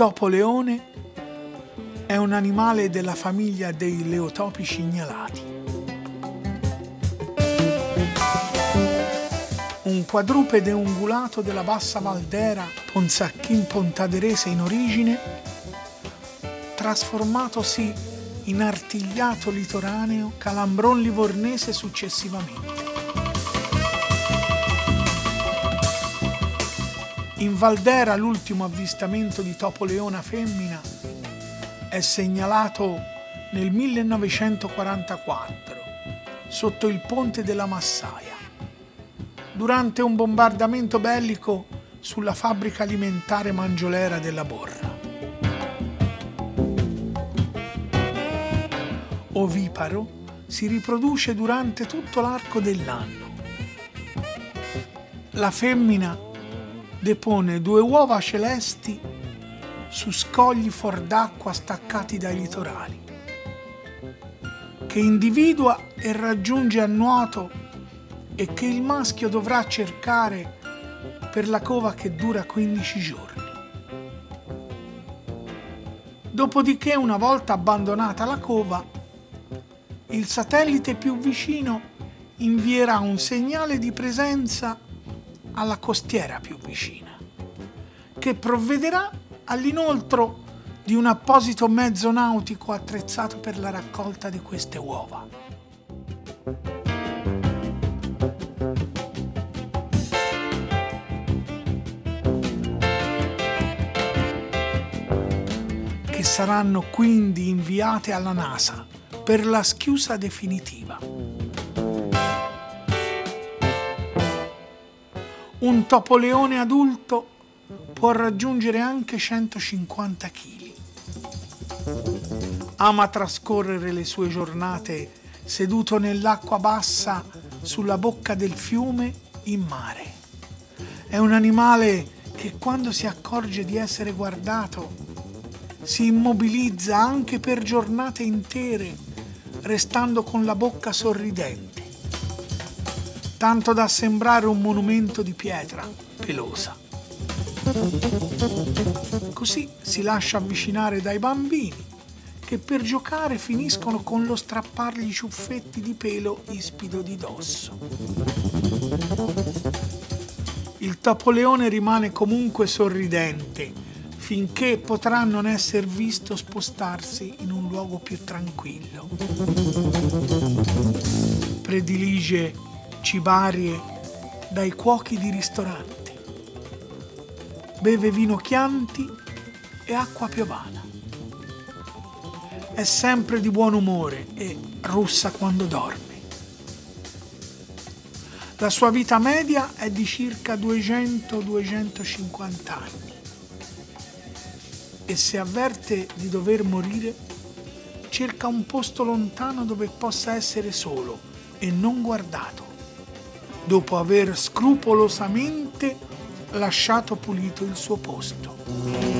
topo leone è un animale della famiglia dei leotopi cignalati. Un quadrupede ungulato della bassa Valdera, Ponzacchin Pontaderese in origine, trasformatosi in artigliato litoraneo calambron livornese successivamente. In Valdera l'ultimo avvistamento di topo leona femmina è segnalato nel 1944 sotto il ponte della Massaia, durante un bombardamento bellico sulla fabbrica alimentare mangiolera della Borra. Oviparo si riproduce durante tutto l'arco dell'anno. La femmina depone due uova celesti su scogli fuor d'acqua staccati dai litorali, che individua e raggiunge a nuoto e che il maschio dovrà cercare per la cova che dura 15 giorni. Dopodiché, una volta abbandonata la cova, il satellite più vicino invierà un segnale di presenza alla costiera più vicina, che provvederà all'inoltro di un apposito mezzo nautico attrezzato per la raccolta di queste uova. che saranno quindi inviate alla NASA per la schiusa definitiva. Un topoleone adulto può raggiungere anche 150 kg. Ama trascorrere le sue giornate seduto nell'acqua bassa sulla bocca del fiume in mare. È un animale che quando si accorge di essere guardato si immobilizza anche per giornate intere, restando con la bocca sorridente tanto da sembrare un monumento di pietra pelosa. Così si lascia avvicinare dai bambini che per giocare finiscono con lo strappargli ciuffetti di pelo ispido di dosso. Il topoleone rimane comunque sorridente finché potrà non essere visto spostarsi in un luogo più tranquillo. Predilige cibarie dai cuochi di ristoranti. Beve vino Chianti e acqua piovana. È sempre di buon umore e russa quando dorme. La sua vita media è di circa 200-250 anni e se avverte di dover morire cerca un posto lontano dove possa essere solo e non guardato dopo aver scrupolosamente lasciato pulito il suo posto.